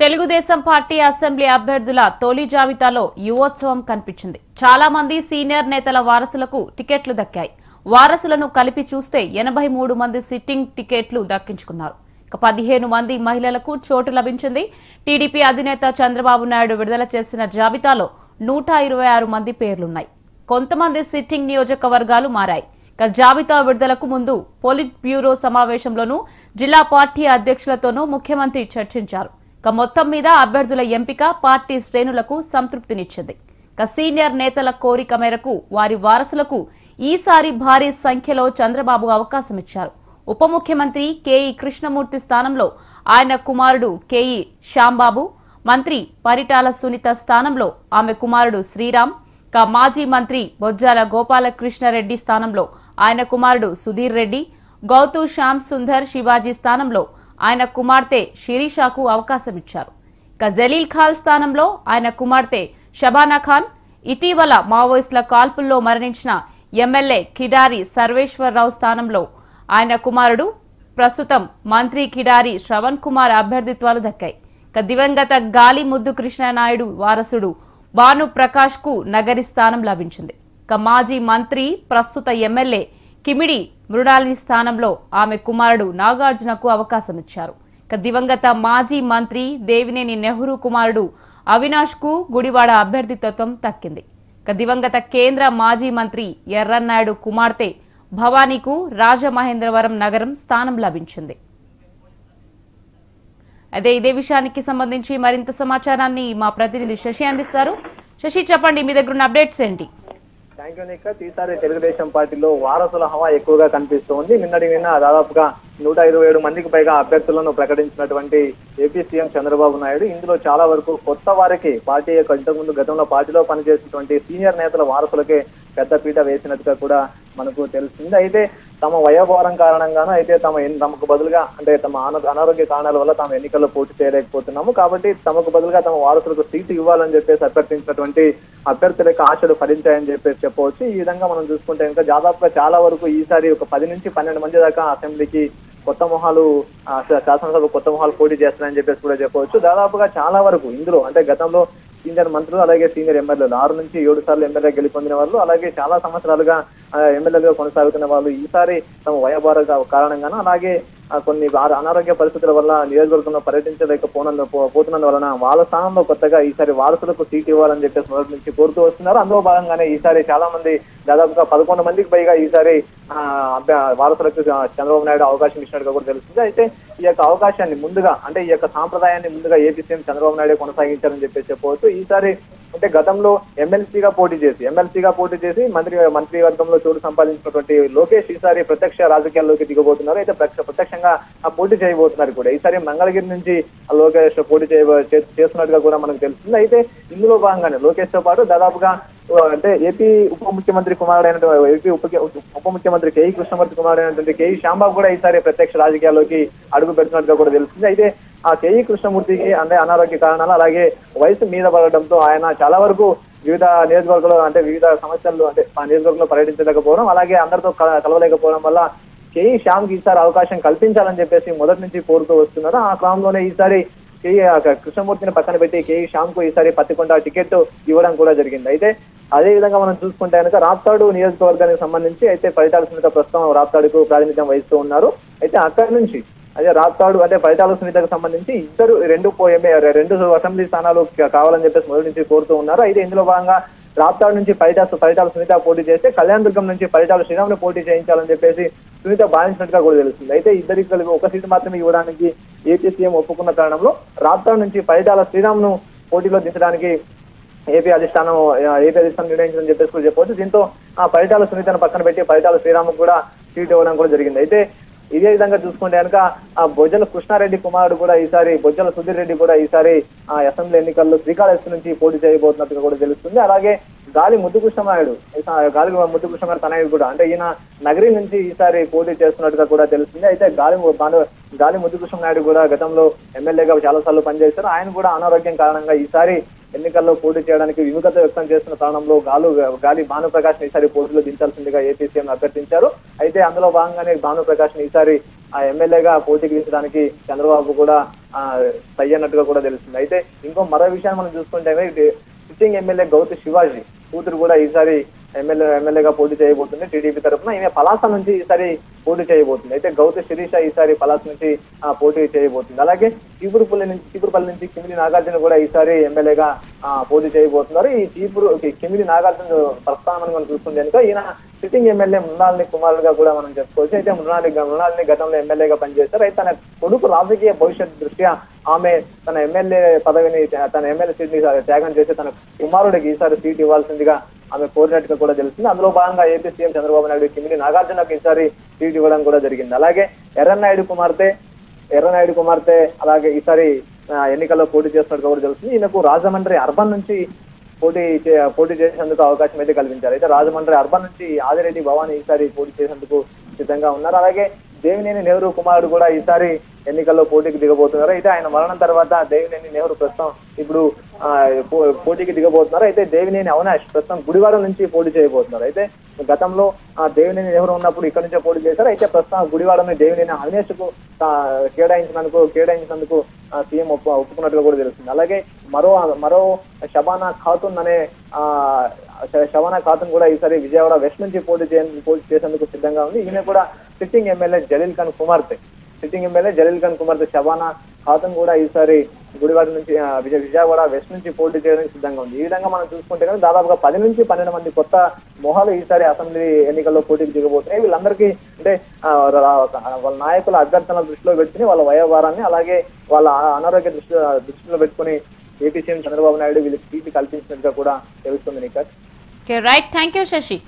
Telugu Desam party assembly అభ్యర్థుల తొలి జాబితాలో యువోత్సవం కనిపించింది. చాలా మంది సీనియర్ నేతల వారసులకు టికెట్లు దక్కాయి. వారసులను కలిపి చూస్తే ఎనభై మూడు మంది సిట్టింగ్ టికెట్లు దక్కించుకున్నారు. ఇక పదిహేను మంది మహిళలకు చోటు లభించింది. టీడీపీ అధినేత చంద్రబాబు నాయుడు విడుదల చేసిన జాబితాలో నూట ఇరవై ఆరు మంది పేర్లున్నాయి. కొంతమంది సిట్టింగ్ నియోజకవర్గాలు మారాయి. ఇక జాబితా విడుదలకు ముందు పోలిట్ బ్యూరో సమావేశంలోనూ జిల్లా పార్టీ అధ్యక్షులతోనూ ముఖ్యమంత్రి చర్చించారు. ఇక మొత్తం మీద అభ్యర్థుల ఎంపిక పార్టీ శ్రేణులకు సంతృప్తినిచ్చింది. ఇక సీనియర్ నేతల కోరిక మేరకు వారి వారసులకు ఈసారి భారీ సంఖ్యలో చంద్రబాబు అవకాశం ఇచ్చారు ఉప ముఖ్యమంత్రి కేఈ కృష్ణమూర్తి స్థానంలో ఆయన కుమారుడు కేఈ శ్యాంబాబు మంత్రి పరిటాల సునీత స్థానంలో ఆమె కుమారుడు శ్రీరామ్ ఇక మాజీ మంత్రి బొజ్జాల గోపాలకృష్ణారెడ్డి స్థానంలో ఆయన కుమారుడు సుధీర్ రెడ్డి గౌతు శ్యామ్ సుందర్ శివాజీ స్థానంలో ఆయన కుమార్తె షిరీషాకు అవకాశం ఇచ్చారు ఇక జలీల్ ఖాన్ స్థానంలో ఆయన కుమార్తె షబానా ఖాన్ ఇటీవల మావోయిస్టుల కాల్పుల్లో మరణించిన ఎమ్మెల్యే కిడారి సర్వేశ్వరరావు స్థానంలో ఆయన కుమారుడు ప్రస్తుతం మంత్రి కిడారి శ్రవణ్ కుమార్ అభ్యర్థిత్వాలు దక్కాయి. ఇక దివంగత గాలి ముద్దు కృష్ణనాయుడు వారసుడు భాను ప్రకాష్కు నగరి స్థానం లభించింది. ఇక మాజీ మంత్రి ప్రస్తుత ఎమ్మెల్యే కిమిడి మృణాలిని స్థానంలో ఆమె కుమారుడు నాగార్జునకు అవకాశమిచ్చారు. ఇక దివంగత మాజీ మంత్రి దేవినేని నెహ్రూ కుమారుడు అవినాష్కు గుడివాడ అభ్యర్థిత్వం దక్కింది. ఇక దివంగత కేంద్ర మాజీ మంత్రి ఎర్రన్నాయుడు కుమార్తె భవానీకు రాజమహేంద్రవరం నగరం స్థానం లభించింది. అదే ఇదే విషయానికి సంబంధించి మరింత సమాచారాన్ని మా ప్రతినిధి శశి అందిస్తారు. శశి చెప్పండి మీ దగ్గర ఉన్న అప్డేట్స్ ఏంటి? థ్యాంక్ యూ నిక్క ఈసారి తెలుగుదేశం పార్టీలో వారసుల హవా ఎక్కువగా కనిపిస్తోంది. నిన్నటి నిన్న దాదాపుగా నూట ఇరవై ఏడు మందికి పైగా అభ్యర్థులను ప్రకటించినటువంటి ఏపీ సీఎం చంద్రబాబు నాయుడు ఇందులో చాలా వరకు కొత్త వారికి పార్టీ యొక్క ఇంతకుముందు గతంలో పార్టీలో పనిచేసినటువంటి సీనియర్ నేతల వారసులకే పెద్ద పీట వేసినట్టుగా కూడా మనకు తెలిసింది. అయితే తమ వయోభారం కారణంగాను అయితే తమ తమకు బదులుగా అంటే తమ అనారోగ్య కారణాల వల్ల తాము ఎన్నికల్లో పోటీ చేయలేకపోతున్నాము. కాబట్టి తమకు బదులుగా తమ వారసులకు సీటు ఇవ్వాలని చెప్పేసి అభ్యర్థించినటువంటి అభ్యర్థుల యొక్క ఆశలు ఫలించాయని చెప్పేసి చెప్పవచ్చు. ఈ విధంగా మనం చూసుకుంటే ఇంకా దాదాపుగా చాలా వరకు ఈసారి ఒక పది నుంచి పన్నెండు మంది దాకా అసెంబ్లీకి కొత్త మొహాలు శాసనసభ కొత్త మొహాలు పోటీ చేస్తున్నాయని చెప్పేసి కూడా చెప్పవచ్చు. దాదాపుగా చాలా వరకు ఇందులో అంటే గతంలో సీనియర్ మంత్రులు అలాగే సీనియర్ ఎమ్మెల్యేలు ఆరు నుంచి ఏడు సార్లు ఎమ్మెల్యే గెలుపొందిన వాళ్ళు అలాగే చాలా సంవత్సరాలుగా ఎమ్మెల్యేలుగా కొనసాగుతున్న వాళ్ళు ఈసారి తమ వయభార కారణంగాను అలాగే కొన్ని అనారోగ్య పరిస్థితుల వల్ల నియోజకవర్గంలో పర్యటించలేకపోనందు పోతున్నందు వలన వాళ్ళ స్థానంలో కొత్తగా ఈసారి వారసులకు సీట్ ఇవ్వాలని చెప్పేసి మొదటి నుంచి కోరుతూ వస్తున్నారు. అందులో భాగంగానే ఈసారి చాలా మంది దాదాపుగా పదకొండు మందికి పైగా ఈసారి అభ్య- వారసులకు చంద్రబాబు నాయుడు అవకాశం ఇచ్చినట్టుగా కూడా తెలుస్తుంది. అయితే ఈ యొక్క అవకాశాన్ని ముందుగా అంటే ఈ యొక్క సాంప్రదాయాన్ని ముందుగా ఏపీ సీఎం చంద్రబాబు నాయుడు కొనసాగించారని చెప్పేసి చెప్పవచ్చు. ఈసారి అంటే గతంలో ఎమ్మెల్సీగా పోటీ చేసి ఎమ్మెల్సీగా పోటీ చేసి మంత్రి మంత్రివర్గంలో చోటు సంపాదించినటువంటి లోకేష్ ఈసారి ప్రత్యక్ష రాజకీయాల్లోకి దిగబోతున్నారు. అయితే ప్రత్యక్ష- ప్రత్యక్షంగా ఆ పోటీ చేయబోతున్నారు కూడా. ఈసారి మంగళగిరి నుంచి ఆ లోకేష్ పోటీ చేస్తున్నట్టుగా కూడా మనకు తెలుస్తుంది. అయితే ఇందులో భాగంగానే లోకేష్తో పాటు దాదాపుగా అంటే ఏపీ ఉప ముఖ్యమంత్రి కుమారుడైనటువంటి ఏపీ ఉప ఉప ముఖ్యమంత్రి కేఈ కృష్ణమూర్తి కుమారుడైనటువంటి కేఈ శ్యాంబాబు కూడా ఈసారి ప్రత్యక్ష రాజకీయాల్లోకి అడుగు పెడుతున్నట్టుగా కూడా తెలుస్తుంది. అయితే ఆ కేఈ కృష్ణమూర్తికి అంటే అనారోగ్య కారణాలు అలాగే వయసు మీద పడడంతో ఆయన చాలా వరకు వివిధ నియోజకవర్గంలో అంటే వివిధ సమస్యలు అంటే ఆ నియోజకవర్గంలో పర్యటించలేకపోవడం అలాగే అందరితో కలవలేకపోవడం వల్ల కేఈ శ్యామ్కి ఈసారి అవకాశం కల్పించాలని చెప్పేసి మొదటి నుంచి కోరుతూ వస్తున్నారు. ఆ క్రమంలోనే ఈసారి కేఈ కృష్ణమూర్తిని పక్కన పెట్టి కేఈ శ్యామ్కు ఈసారి పత్తికొండ టికెట్ ఇవ్వడం కూడా జరిగింది. అయితే అదే విధంగా మనం చూసుకుంటే కనుక రాప్తాడు నియోజకవర్గానికి సంబంధించి అయితే ఫలితాల సునీత ప్రస్తుతం రాప్తాడుకు ప్రాతినిధ్యం వహిస్తూ ఉన్నారు. అయితే అక్కడి నుంచి అదే రాప్తాడు అంటే ఫలితాల సునీతకు సంబంధించి ఇద్దరు రెండు పో- రెండు అసెంబ్లీ స్థానాలు కావాలని చెప్పేసి మొదటి నుంచి కోరుతూ ఉన్నారు. అయితే ఇందులో భాగంగా రాప్తాడు నుంచి ఫలితాల ఫలితాల సునీత పోటీ చేస్తే కళ్యాణదుర్గం నుంచి ఫలితాల శ్రీరాముని పోటీ చేయించాలని చెప్పేసి సునీత భావించినట్టుగా కూడా తెలుస్తుంది. అయితే ఇద్దరికి కలిపి ఒక సీటు మాత్రమే ఇవ్వడానికి ఏపీ సీఎం ఒప్పుకున్న కారణంలో రాప్తా నుంచి ఫలితాల శ్రీరామ్ను పోటీలో దించడానికి ఏపీ అధిష్టానం ఏపీ అధిష్టానం నిర్ణయించడం చెప్పేసి కూడా చెప్పవచ్చు. దీంతో ఆ పరిటాల సునీతను పక్కన పెట్టి పరిటాల శ్రీరామ్ కూడా సీట్ ఇవ్వడం కూడా జరిగింది. అయితే ఇదే విధంగా చూసుకుంటే కనుక ఆ బొజ్జల కృష్ణారెడ్డి కుమారుడు కూడా ఈసారి బొజ్జల సుధీర్ రెడ్డి కూడా ఈసారి ఆ అసెంబ్లీ ఎన్నికల్లో శ్రీకాళహస్తి నుంచి పోటీ చేయబోతున్నట్టుగా కూడా తెలుస్తుంది. అలాగే గాలి ముద్దు కృష్ణమాయుడు గాలి ముద్దు కృష్ణనాయుడు తనయుడు కూడా. అంటే ఈయన నగరి నుంచి ఈసారి పోటీ చేస్తున్నట్టుగా కూడా తెలుస్తుంది. అయితే గాలి బాను- గాలి ముద్దు కృష్ణనాయుడు కూడా గతంలో ఎమ్మెల్యేగా చాలా సార్లు పనిచేశారు. ఆయన కూడా అనారోగ్యం కారణంగా ఈసారి ఎన్నికల్లో పోటీ చేయడానికి విముఖత వ్యక్తం చేస్తున్న తరుణంలో గాలు గాలి భానుప్రకాష్ ఈసారి పోటీలో దించాల్సిందిగా ఏపీ సీఎం అభ్యర్థించారు. అయితే అందులో భాగంగానే భానుప్రకాష్ ఈసారి ఆ ఎమ్మెల్యేగా పోటీకి దించడానికి చంద్రబాబు కూడా ఆ, కూడా తెలుస్తుంది. అయితే ఇంకో మరో విషయాన్ని మనం చూసుకుంటే సిట్టింగ్ ఎమ్మెల్యే గౌతి శివాజీ కూతురు కూడా ఈసారి ఎమ్మెల్యే ఎమ్మెల్యేగా పోటీ చేయబోతుంది. టీడీపీ తరఫున ఈమె పలాస నుంచి ఈసారి పోటీ చేయబోతుంది. అయితే గౌత శిరీష ఈసారి పలాస నుంచి పోటీ చేయబోతుంది. అలాగే చీపురుపల్లి నుంచి చీపురుపల్లి నుంచి కిమిడి నాగార్జున కూడా ఈసారి ఎమ్మెల్యేగా పోటీ చేయబోతున్నారు. ఈ చీపురు కిమిలి కిమిడి నాగార్జున ప్రస్థానం మనం చూస్తుంది కనుక ఈయన సిట్టింగ్ ఎమ్మెల్యే మృణాలిని కుమారుడుగా కూడా మనం చెప్పుకోవచ్చు. అయితే మృణాలి మృణాలిని గతంలో ఎమ్మెల్యేగా పనిచేశారు. అయితే తన కొడుకు రాజకీయ భవిష్యత్ దృష్ట్యా ఆమె తన ఎమ్మెల్యే పదవిని తన ఎమ్మెల్యే సీట్ని త్యాగం చేసి తన కుమారుడికి ఈసారి సీట్ ఇవ్వాల్సిందిగా ఆమె కోరినట్టుగా కూడా తెలిసింది. అందులో భాగంగా ఏపీ సీఎం చంద్రబాబు నాయుడు కిమిడి నాగార్జునకు ఈసారి సీట్ ఇవ్వడం కూడా జరిగింది. అలాగే ఎర్రన్నాయుడు కుమార్తె ఎర్రనాయుడు కుమార్తె అలాగే ఈసారి ఎన్నికల్లో పోటీ చేస్తున్నట్టు కూడా తెలుస్తుంది. ఈయనకు రాజమండ్రి అర్బన్ నుంచి పోటీ పోటీ చేసేందుకు అవకాశం అయితే కల్పించారు. అయితే రాజమండ్రి అర్బన్ నుంచి ఆదిరెడ్డి భవానీ ఈసారి పోటీ చేసేందుకు సిద్ధంగా ఉన్నారు. అలాగే దేవినేని నెహ్రూ కుమారుడు కూడా ఈసారి ఎన్నికల్లో పోటీకి దిగబోతున్నారు అయితే ఆయన మరణం తర్వాత దేవినేని నెహ్రూ ప్రస్తుతం ఇప్పుడు పో- పోటీకి దిగబోతున్నారు అయితే దేవినేని అవినాష్ ప్రస్తుతం గుడివాడ నుంచి పోటీ చేయబోతున్నారు. అయితే గతంలో దేవినేని నెహ్రూ ఉన్నప్పుడు ఇక్కడ నుంచే పోటీ చేశారు. అయితే ప్రస్తుతం గుడివాడని దేవినేని అవినాష్కు కేటాయించినందుకు కేటాయించినందుకు సీఎం ఒప్పు ఒప్పుకున్నట్లు కూడా తెలుస్తుంది. అలాగే మరో మరో షబానా ఖాతున్ అనే ఆ షబానా ఖాతున్ కూడా ఈసారి విజయవాడ వెస్ట్ నుంచి పోటీ చే పోటీ చేసేందుకు సిద్ధంగా ఉంది. ఈమె కూడా సిట్టింగ్ ఎమ్మెల్యే జలీల్ ఖాన్ కుమార్తె. సిట్టింగ్ ఎమ్మెల్యే జలీల్ ఖాన్ కుమార్తె షబానా ఖాతన్ కూడా ఈసారి గుడివాడ నుంచి విజయ విజయవాడ వెస్ట్ నుంచి పోటీ చేయడానికి సిద్ధంగా ఉంది. ఈ విధంగా మనం చూసుకుంటే కనుక దాదాపుగా పది నుంచి పన్నెండు మంది కొత్త మొహాలు ఈసారి అసెంబ్లీ ఎన్నికల్లో పోటీకి దిగబోతున్నాయి. వీళ్ళందరికీ అంటే వాళ్ళ నాయకుల అభ్యర్థనల దృష్టిలో పెట్టుకుని వాళ్ళ వయోభారాన్ని అలాగే వాళ్ళ అనారోగ్య దృష్టి దృష్టిలో పెట్టుకుని ఏపీ సీఎం చంద్రబాబు నాయుడు వీళ్ళకి సీట్లు కల్పించినట్టుగా కూడా తెలుస్తుంది నీకర్ రైట్ థ్యాంక్ యూ శశి